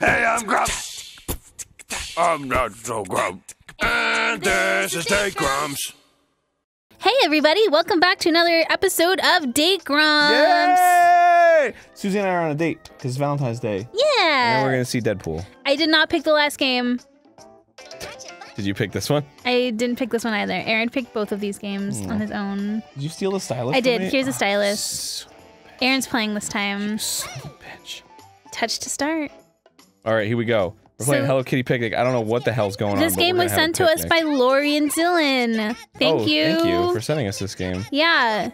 Hey, I'm Grump. I'm not so Grump. And this is Date Grumps. Hey everybody, welcome back to another episode of Date Grumps. Yay! Suzy and I are on a date because it's Valentine's Day. Yeah. And we're gonna see Deadpool. I did not pick the last game. Did you pick this one? I didn't pick this one either. Arin picked both of these games on hmm. his own. Did you steal the stylus? I from did. me? Here's ah, a Oh, stylus. son Arin's playing this time. son of a bitch. Touch to start. All right, here we go. We're playing So- Hello Kitty Picnic. I don't know what the hell's going on. This game was gonna have a sent to us by picnic. Lori and Dylan. Thank oh, you. Thank you for sending us this game. Yeah.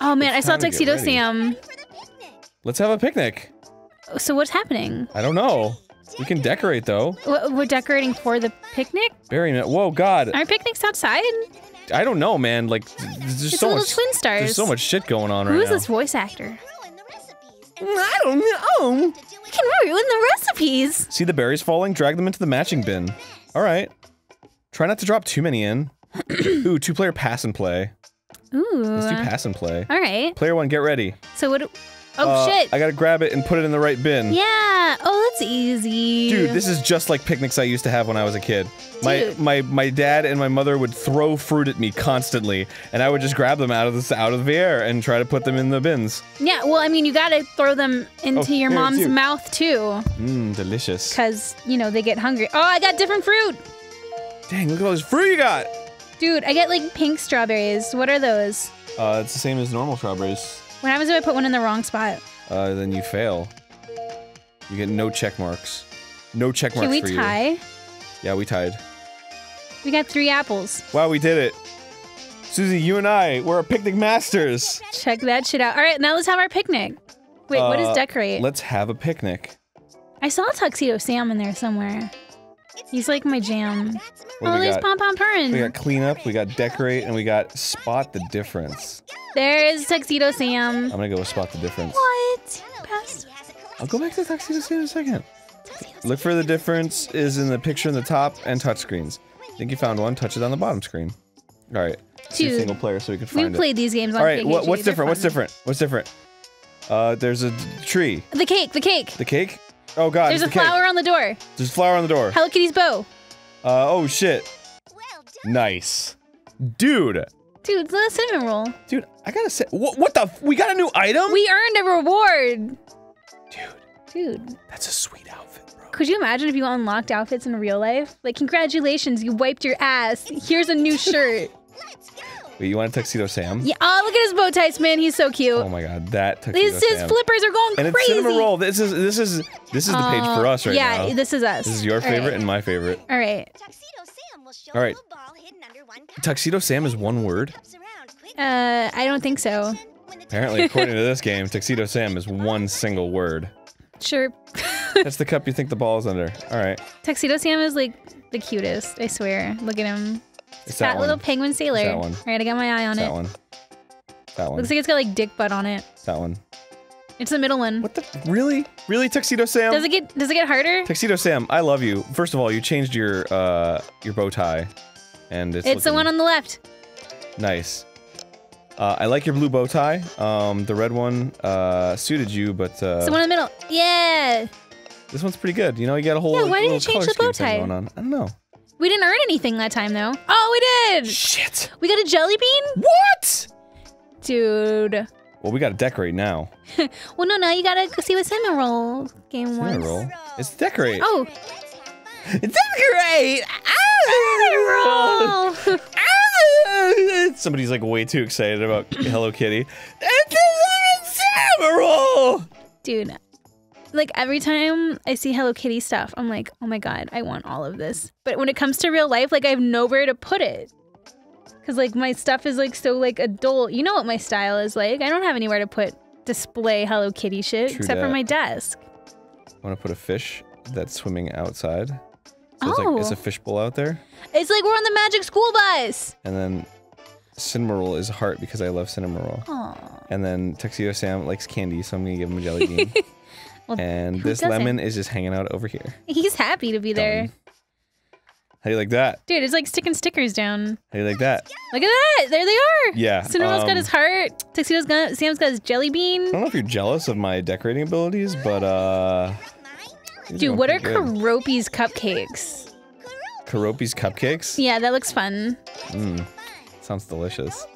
Oh man, I saw time to Tuxedo. Sam. Let's have a picnic. So what's happening? I don't know. We can decorate though. Wh- We're decorating for the picnic? Very nice. Whoa, God. Our picnic's outside? I don't know, man. Like, th- there's just It's so a little much. twin stars. There's so much shit going on Who right is now. this voice actor? I don't know. Can ruin the recipes. See the berries falling? Drag them into the matching bin. All right. Try not to drop too many in. Ooh, two player pass and play. Ooh. Let's do pass and play. All right. Player one, get ready. So what? Oh Uh, shit. I gotta grab it and put it in the right bin. yeah. Oh, that's easy. Dude, this is just like picnics I used to have when I was a kid. My Dude. my my dad and my mother would throw fruit at me constantly, and I would just grab them out of the out of the air and try to put them in the bins. Yeah. Well, I mean, you gotta throw them into Oh, your mom's you. mouth too, Mmm, delicious. cause you know they get hungry. Oh, I got different fruit. Dang, look at all this fruit you got. Dude, I get like pink strawberries. What are those? Uh, it's the same as normal strawberries. What happens if I put one in the wrong spot? Uh, then you fail. You get no check marks. No check marks Can we for you. tie? Yeah, we tied. We got three apples. Wow, we did it. Suzy, you and I, we're picnic masters. Check that shit out. All right, now let's have our picnic. Wait, what is Uh, decorate? Let's have a picnic. I saw a Tuxedo Sam in there somewhere. He's like my jam. Oh, we there's got? Pom Pom Purin. We got clean up, we got decorate, and we got spot the difference. There's Tuxedo Sam. I'm gonna go with spot the difference. What? Pass. I'll go back to Tuxedo Sam in a second. Look for the difference is in the picture in the top and touch screens. I think you found one, touch it on the bottom screen. All right. Dude, single player so we can We find it. played these games on All right, what, what's They're different? What's different? What's different? Uh, there's a tree. The cake, the cake. The cake? Oh god, There's a the cake. flower on the door. There's a flower on the door. Hello Kitty's bow. Uh, oh shit. Nice. Dude. Dude, it's a cinnamon roll. Dude, I gotta say, what, what the? We got a new item? We earned a reward. Dude, Dude, that's a sweet outfit, bro. could you imagine if you unlocked outfits in real life? Like, congratulations, you wiped your ass. Here's a new shirt. Wait, you want a tuxedo Sam? yeah. Oh, look at his bow ties, man. He's so cute. Oh my god, that tuxedo his Sam. flippers are going and it's crazy. cinema roll. This is this is this is the page for Uh, us right yeah, now. this is us. This is your All favorite right. and my favorite. All right. All right. Tuxedo Sam is one word. Uh, I don't think so. Apparently, according to this game, Tuxedo Sam is one single word. Sure. That's the cup you think the ball is under. All right, Tuxedo Sam is like the cutest. I swear. Look at him. It's that Fat little penguin sailor. that one. All right, I got my eye on It's it. that one. That one. Looks like it's got like dick butt on it. It's that one. It's the middle one. What the? Really? Really, Tuxedo Sam? Does it get does it get harder? Tuxedo Sam, I love you. First of all, you changed your uh your bow tie, and it's It's the one on the left. nice. Uh, I like your blue bow tie. Um, the red one uh suited you, but uh, It's the one in the middle. Yeah. this one's pretty good. You know, you got a whole Yeah, why little you change the bow tie? going on. I don't know. We didn't earn anything that time though. Oh, we did. Shit. We got a jelly bean, What? dude. Well, we got to decorate now. Well, no, no, you gotta see what cinnamon roll game Cinnamon was. roll. It's decorate. Oh, decorate. Cinnamon oh. Somebody's like way too excited about Hello Kitty. It's a cinnamon roll. dude. Like every time I see Hello Kitty stuff, I'm like, oh my god, I want all of this. But when it comes to real life, like I have nowhere to put it. Cause like my stuff is like so like adult. You know what my style is like. I don't have anywhere to put display Hello Kitty shit True except for my desk. I want to put a fish that's swimming outside. So it's like it's Oh. a fishbowl out there, It's like we're on the magic school bus. and then cinnamon roll is heart because I love cinnamon roll. Aw. And then Tuxedo Sam likes candy, so I'm gonna give him a jelly bean. Well, and this doesn't? lemon is just hanging out over here. He's happy to be there. Done. How do you like that? Dude, it's like sticking stickers down. How do you like that? Look at that. There they are. Yeah, Cinderella's got um, his heart. Tuxedo's got Sam's got his jelly bean. I don't know if you're jealous of my decorating abilities, but uh, Dude, what are pretty good. Keroppi's cupcakes? Keroppi's cupcakes? Yeah, that looks fun. Mmm. Sounds delicious.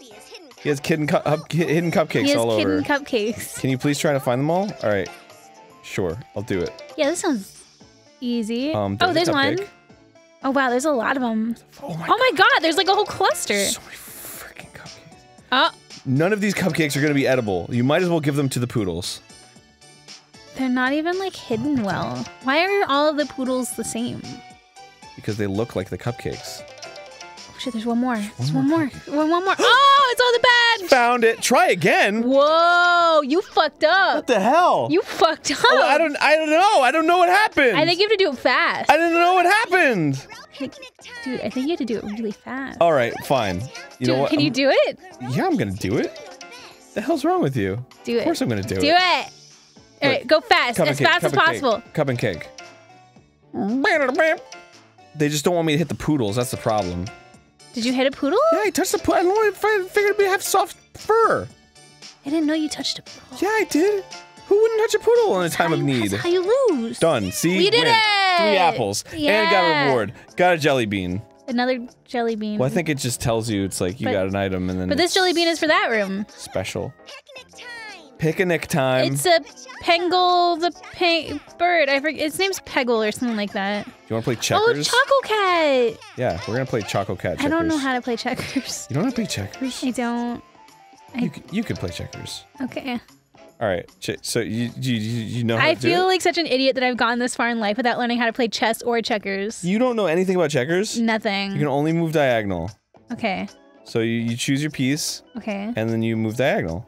He has kitten cu- hidden cupcakes He has all over. cupcakes. Can you please try to find them all? All right. Sure, I'll do it. Yeah, this sounds easy. Um, oh, there's one. cupcake. Oh wow, there's a lot of them. Oh my Oh my god, there's like a whole cluster. So many freaking cupcakes. Oh, None of these cupcakes are going to be edible. You might as well give them to the poodles. they're not even like hidden well. Why are all of the poodles the same? Because they look like the cupcakes. Oh shit, there's one more. There's one one more more. One, one more. Oh, it's on the bed. Found it. Try again. Whoa, you fucked up. What the hell? You fucked up. Oh, I don't. I don't know. I don't know what happened. I think you have to do it fast. I didn't know what happened. Dude, I think you have to do it really fast. All right, fine. You Dude, know what? can you I'm- do it? Yeah, I'm gonna do it. The hell's wrong with you? Do it. Of course I'm gonna do, Do it. Do it. All right, go fast, as cake, fast as and cake, possible. Cup and cake. They just don't want me to hit the poodles. That's the problem. Did you hit a poodle? Yeah, I touched the poodle. I don't know if I figured it'd have soft fur. I didn't know you touched a poodle. Yeah, I did. Who wouldn't touch a poodle in a time How of need? That's how you lose. Done. See? We did Win. it! Three apples. And got a reward. Got a jelly bean. Another jelly bean. Well, I think it just tells you it's like you But- got an item and then But this jelly bean is for that room. special. Picnic time. It's a Pengle the pe- bird. I forget. Its name's Peggle or something like that. You want to play checkers? Oh? Choco Cat. yeah, we're gonna play Choco Cat checkers. I don't know how to play checkers. You don't have to play checkers. I don't. You can, you can play checkers. Okay. All right. So you you you you know how I to do feel like such an idiot that I've gone this far in life without learning how to play chess or checkers. You don't know anything about checkers. Nothing. You can only move diagonal. Okay. So you, you choose your piece Okay. and then you move diagonal.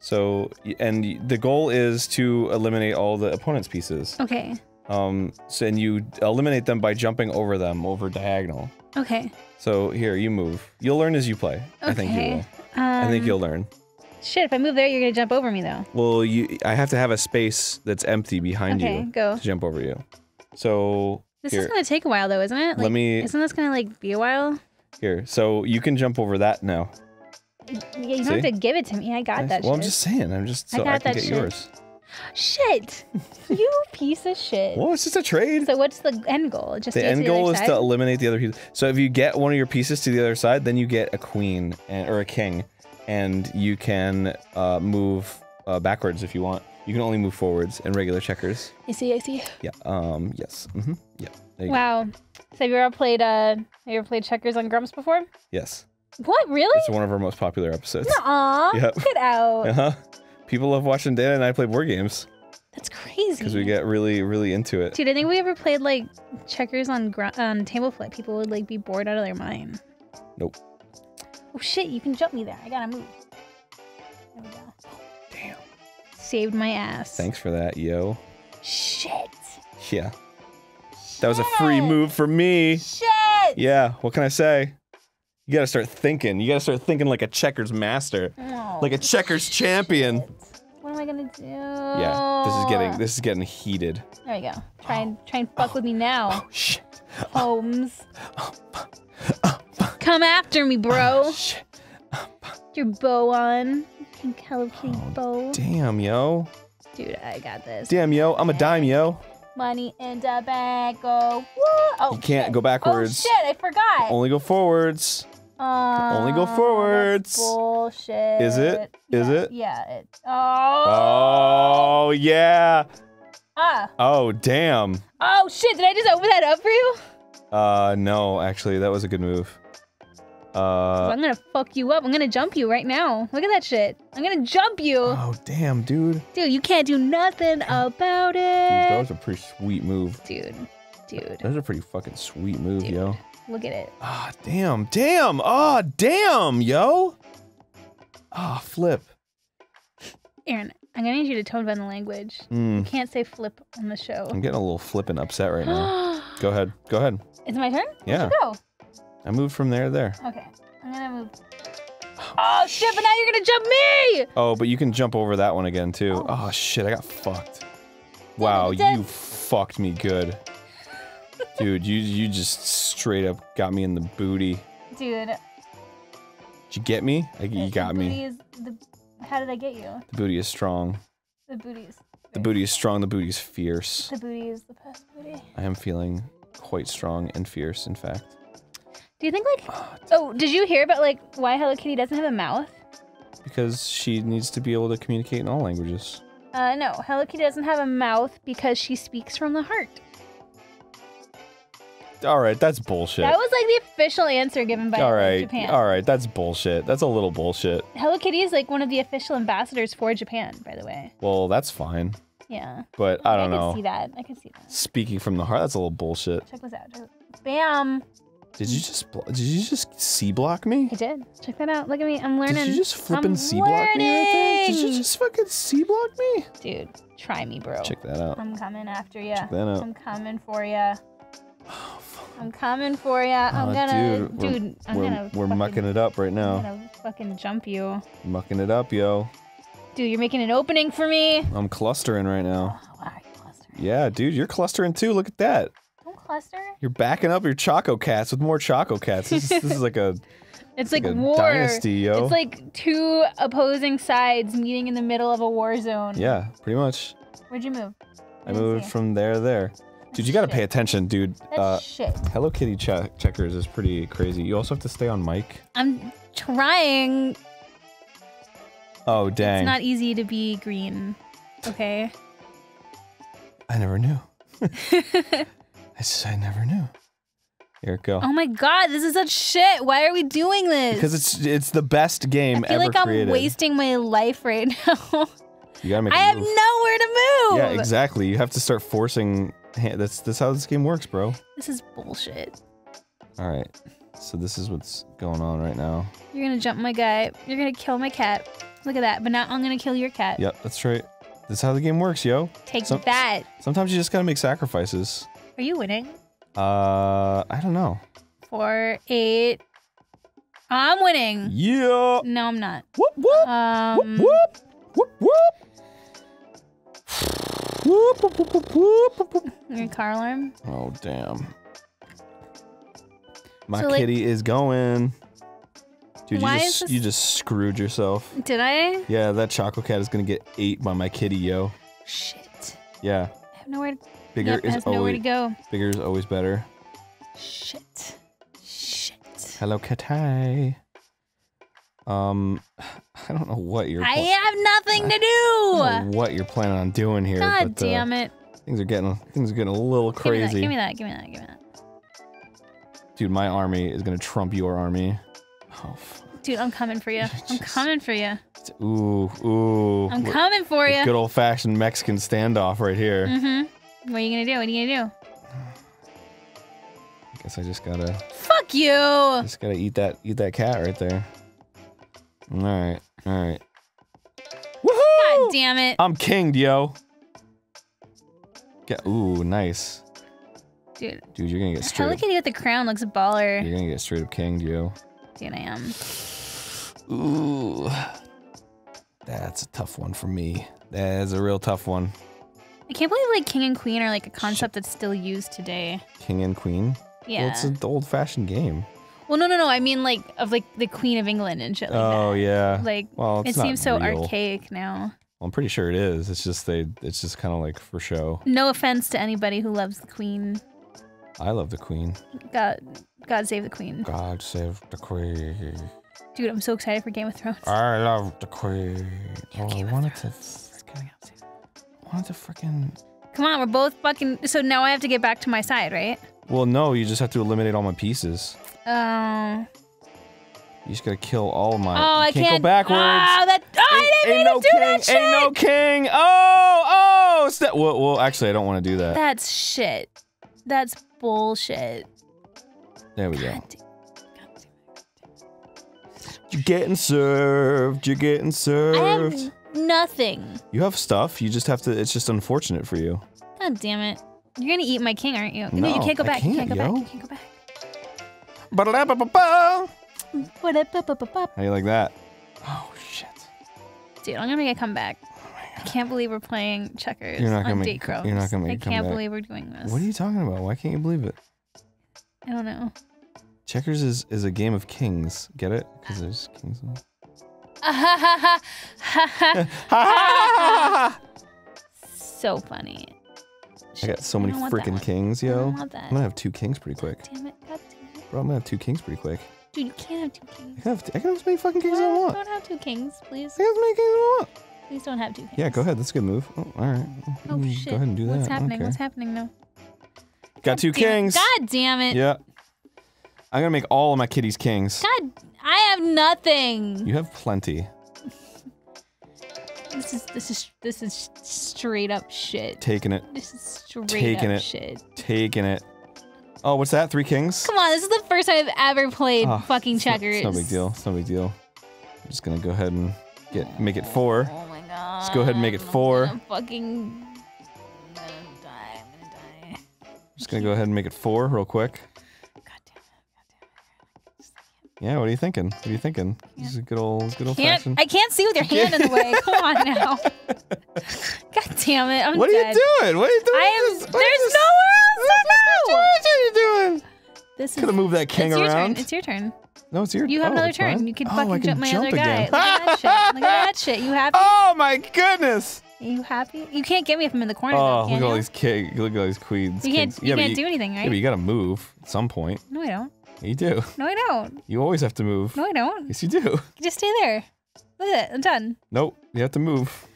So and the goal is to eliminate all the opponent's pieces. Okay. Um. So and you eliminate them by jumping over them over diagonal. Okay. So here you move. You'll learn as you play. I think you Okay. will. Um, I think you'll learn. Shit, if I move there, you're gonna jump over me though. Well, you. I have to have a space that's empty behind Okay, you go. to jump over you. So This here, is gonna take a while though, isn't it? Let me- Isn't this gonna like be a while? here. So you can jump over that now. Yeah, you don't See? have to give it to me. I got Nice. that well, shit. I'm just saying. I'm just I so I, got can that get shit. yours. Shit! you piece of shit. Well, it's just a trade. So what's the end goal? Just the end to goal is side? to eliminate the other pieces. So if you get one of your pieces to the other side, then you get a queen and, or a king, and you can uh, move uh, backwards if you want. You can only move forwards in regular checkers. I see. I see. Yeah. Um. Yes. Mm-hmm. Yeah. You go. Wow. So have you ever played uh? Have you ever played checkers on Grumps before? Yes. What? Really? It's one of our most popular episodes. Aw. Yep. Get out. Uh huh. People love watching Danny and I play board games That's crazy. because we get really, really into it. Dude, I think we ever played like checkers on gr- on um, table flip. People would like be bored out of their mind. Nope. Oh shit! You can jump me there. I gotta move. There we go. Damn. Saved my ass. Thanks for that, yo. Shit. Yeah. That was a free move for me. Shit. Yeah, what can I say? You gotta start thinking. You gotta start thinking like a checkers master, Oh, like a checkers champion. What am I gonna do? Yeah, this is getting this is getting heated. There we go. Try and oh. try and fuck with me now, Oh shit! Holmes. Oh, Come after me, bro. Oh, shit! Your bow on. Pink Hello Kitty Oh, bow. Damn, yo! Dude, I got this. Damn, yo! I'm a dime, yo! Money in the bank. Go. Whoa. Oh, You can't shit. go backwards. Oh shit! I forgot. Only go forwards. Uh, only go forwards. Bullshit. Is it? Is Yeah, it? Yeah. It. Oh. Oh yeah! Ah. Oh damn! Oh shit! Did I just open that up for you? Uh, no, actually, that was a good move. Uh, I'm gonna fuck you up. I'm gonna jump you right now. Look at that shit. I'm gonna jump you. oh damn, dude! Dude, you can't do nothing about it. Dude, that was a pretty sweet move. Dude. Dude. That was a pretty fucking sweet move, Dude. yo. Look at it. Ah, damn, damn, ah, damn, yo. Ah, flip. Arin, I'm gonna need you to tone down the language. You Mm, can't say flip on the show. I'm getting a little flippin' upset right now. Go ahead, go ahead. Is it my turn? Yeah. Go. I moved from there to there. Okay. I'm gonna move. Oh shit! But now you're gonna jump me. Oh, but you can jump over that one again too. Oh shit, I got fucked. Wow, you fucked me good. Dude, you you just straight up got me in the booty. Dude. Did you get me? I, you got booty me. Is the, how did I get you? The booty is strong. The booty's The booty is strong. The booty is fierce. The booty is the best booty. I am feeling quite strong and fierce. In fact, Do you think like? Oh, did you hear about like why Hello Kitty doesn't have a mouth? because she needs to be able to communicate in all languages. Uh, no, Hello Kitty doesn't have a mouth because she speaks from the heart. All right, that's bullshit. That was like the official answer given by all right, Japan. all right, that's bullshit. That's a little bullshit. Hello Kitty is like one of the official ambassadors for Japan, by the way. Well, that's fine, Yeah. but I don't I know. I can see that. I can see that. Speaking from the heart, that's a little bullshit. Check this out. Bam! Did you just did you just C block me? I did. Check that out. Look at me. I'm learning. Did you just flipping C block me right there? Did you just fucking C block me? Dude, try me, bro. Check that out. I'm coming after you. Check that out. I'm coming for you. I'm coming for you. I'm Oh, gonna, dude, we're- I'm we're gonna. we're fucking, mucking it up right now. I'm gonna fucking jump you, Mucking it up, yo. dude. You're making an opening for me. I'm clustering right now. Oh, wow, you cluster. Yeah, dude, you're clustering too. Look at that. Don't cluster. You're backing up your Choco Cats with more Choco Cats. This is, this is like a, It's like, like a war. dynasty, yo. It's like two opposing sides meeting in the middle of a war zone. yeah, pretty much. Where'd you move? I moved from there to there. Dude, you gotta pay attention, dude. That's Uh, shit. Hello Kitty che- checkers is pretty crazy. You also have to stay on mic. I'm trying. Oh dang! It's not easy to be green. Okay. I never knew. I just I never knew. Here it go. Oh my god, this is such shit. Why are we doing this? Because it's it's the best game ever I feel ever like I'm created. wasting my life right now. You gotta make I a have nowhere to move. Yeah, exactly. You have to start forcing. That's that's how this game works, bro. This is bullshit. All right. So this is what's going on right now. You're gonna jump my guy. You're gonna kill my cat. Look at that. But now I'm gonna kill your cat. Yep, that's right. That's how the game works, yo. Take Some- that. Sometimes you just gotta make sacrifices. Are you winning? Uh, I don't know. Four, eight. I'm winning. Yeah. No, I'm not. Whoop whoop. Um, whoop whoop whoop. Whoop whoop whoop whoop whoop whoop. whoop. your car alarm. Oh damn. My So, like- kitty is going. Dude, you just you just screwed yourself. Did I? Yeah, that Choco Cat is gonna get ate by my kitty, yo. Shit. Yeah, I have nowhere to, bigger yep, is has nowhere to always go. bigger is always better. Shit. Shit. Hello, Katai. Um, I don't know what you're. I have nothing to I don't know what you're planning on doing here. God but, uh, damn it. Things are getting things are getting a little crazy. Give me that. Give me that. Give me that. Give me that. Dude, my army is gonna trump your army. Oh, fuck. Dude, I'm coming for you. I'm coming for you. ooh, ooh. I'm coming for you. Good old fashioned Mexican standoff right here. Mm-hmm. What are you gonna do? What are you gonna do? I guess I just gotta Fuck you. just gotta eat that eat that cat right there. All right, all right. Woohoo! God damn it. I'm kinged, yo. Get ooh, nice, Dude. dude. You're gonna get straight. Hello Up, Kitty with the crown looks baller. you're gonna get straight up kinged, yo. Dude, I am. Ooh, that's a tough one for me. That is a real tough one. I can't believe like king and queen are like a concept that's still used today. King and queen. Yeah. Well, it's an old fashioned game. Well, no, no, no. I mean like of like the Queen of England and shit like oh that. yeah. Like well, it seems so real. archaic now. Well, I'm pretty sure it is. It's just they. It's just kind of like for show. No offense to anybody who loves the Queen. I love the queen. God, God save the Queen. God save the queen. Dude, I'm so excited for Game of Thrones. I love the queen. Oh, I Game of wanted to. Freaking, wanted to freaking. Come on, we're both fucking. So now I have to get back to my side, right? Well, no, you just have to eliminate all my pieces. Oh. You just gotta kill all of my. Oh, I can't, can't. go backwards. Oh, that. Oh, I didn't ain't mean no to do king. that shit. Ain't no king. Oh, oh. St- well, well, actually, I don't want to do that. That's shit. That's bullshit. There we go. God damn You're getting served. You're getting it. I served. have nothing. You have stuff. You just have to. It's just unfortunate for you. God damn it. You're gonna eat my king, aren't you? No, you can't go back. you can't, can't go yo. back. You can't go back. How you like that? Oh shit. Dude, I'm gonna make a comeback. Oh I can't believe we're playing checkers You're not gonna on make date you're not gonna make I can't comeback. believe we're doing this. What are you talking about? Why can't you believe it? I don't know. Checkers is is a game of kings. Get it? Because there's kings. in- so funny. I got so many don't want that freaking kings, I yo. don't I'm gonna have two kings pretty quick. Damn it! God damn it! Bro, I'm gonna have two kings pretty quick. Dude, you can't have two kings. I can have, I can have as many fucking kings as I Don't- want. Don't have two kings, please. I can have as many kings as I want. Please don't have two kings. Yeah, go ahead. That's a good move. Oh, all right. Oh Mm, shit! Go ahead and do What's that. happening? I don't What's happening now? Got two kings. God damn it! Yeah. I'm gonna make all of my kitties kings. God, I have nothing. You have plenty. This is this is this is straight up shit. Taking it. This is straight Taking up it. shit. Taking it. Oh, what's that? Three kings? Come on, this is the first time I've ever played Oh, fucking it's no- checkers. It's no big deal. It's no big deal. I'm just gonna go ahead and get make it four. Oh my god. Let's go ahead and make it I'm four. gonna fucking. I'm gonna die. I'm gonna die. Just gonna go ahead and make it four real quick. God damn it. Yeah, what are you thinking? What are you thinking? This is a good old, good old Can't, fashioned. I can't see with your hand in the way. Come on now. God damn it. I'm What are dead. you doing? What are you doing? I am. What There's this? nowhere else to go. What are you doing? This is. Could have moved that king it's your around. turn. It's your turn. no, it's your. You have oh, another turn. mine? You can oh, fucking can jump my jump other guy. again. Look at that shit. Look at that shit. You happy? Oh my goodness! Are you happy? You can't get me if I'm in the corner. Oh, though, look at all you? these king. Look at all these queens. You can't. You yeah, can't do anything, right? Yeah, but you gotta move at some point. no, I don't. You do. No, I don't. You always have to move. No, I don't. Yes, you do. You just stay there. Look at it. I'm done. Nope, you have to move.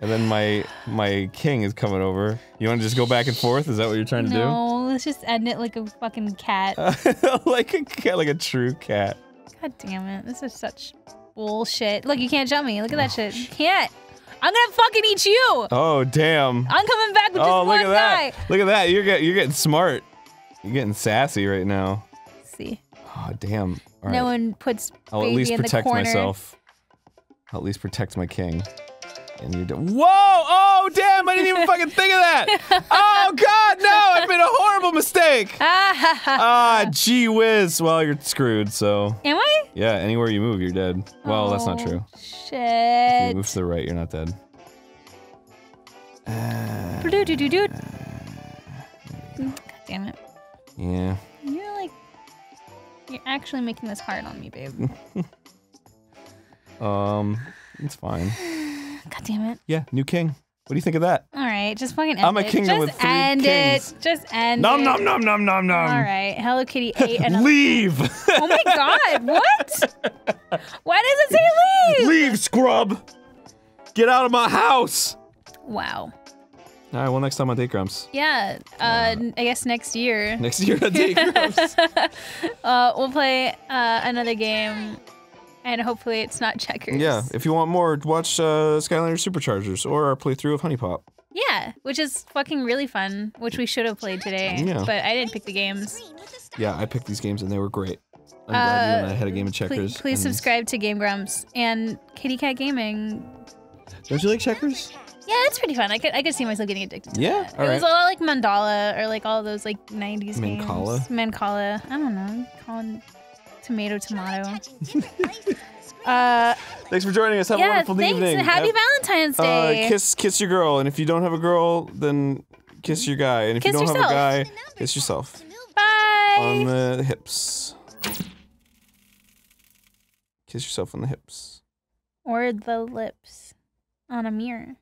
And then my my king is coming over. You want to just go back and forth? Is that what you're trying to do? No, let's just end it like a fucking cat. like a cat, like a true cat. God damn it. This is such bullshit. Look, you can't jump me. Look at that Oh, shit. You can't. I'm gonna fucking eat you. Oh damn! I'm coming back with just Oh look one at that! guy. Look at that! You're get, you're getting smart. You're getting sassy right now. Oh damn! All no right. one puts I'll at least protect myself. I'll at least protect my king. And you do. Whoa! Oh damn! I didn't even fucking think of that. Oh god, no! I made a horrible mistake. Ah, gee whiz. Well, you're screwed. So Am I? yeah, anywhere you move, you're dead. Well, that's not Oh, true. If you Shit. move to the right, you're not dead. Uh. God damn it. yeah. You're actually making this hard on me, babe. Um, it's fine. God damn it. Yeah, new king. What do you think of that? All right, just fucking end I'm a it. kingdom just with three end kings. it. Just end Nom it. nom nom nom nom nom. All right, Hello Kitty ate another. Leave. oh my god, what? Why does it say leave? Leave, scrub. Get out of my house. Wow. All right. Well, next time on Date Grumps. Yeah. Uh, I guess next year. Next year on Date Grumps. Uh, we'll play uh, another game, and hopefully it's not checkers. yeah. If you want more, watch uh, Skylander Superchargers or our playthrough of HuniePop. Yeah, which is fucking really fun, which we should have played today. Yeah. But I didn't pick the games. Yeah, I picked these games and they were great. I'm glad you and I had a game of checkers. Uh, please subscribe to Game Grumps and KittyKatGaming. Don't you like checkers? Yeah, it's pretty fun. I could I could see myself getting addicted to Yeah, that. It all was right. a lot like Mandala or like all those like 90s Mancala? games. Mancala. Mancala. I don't know. Calling tomato tomato. Uh, Thanks for joining us. Have a wonderful thanks. evening. and Happy Have- Valentine's uh, Day. kiss kiss your girl, and if you don't have a girl, then kiss your guy, and if Kiss you don't yourself. have a guy, kiss yourself Bye. on the hips. Kiss yourself on the hips. or the lips on a mirror.